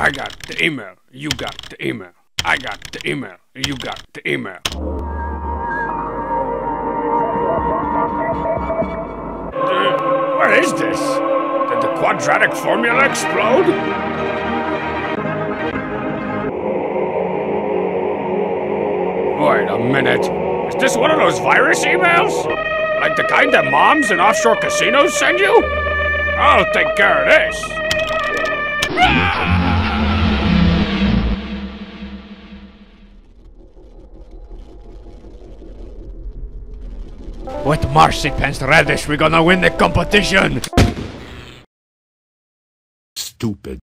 I got the email. You got the email. I got the email. You got the email. Uh, what is this? Did the quadratic formula explode? Wait a minute. Is this one of those virus emails? Like the kind that moms and offshore casinos send you? I'll take care of this. With Marcypants Radish, we're gonna win the competition! Stupid.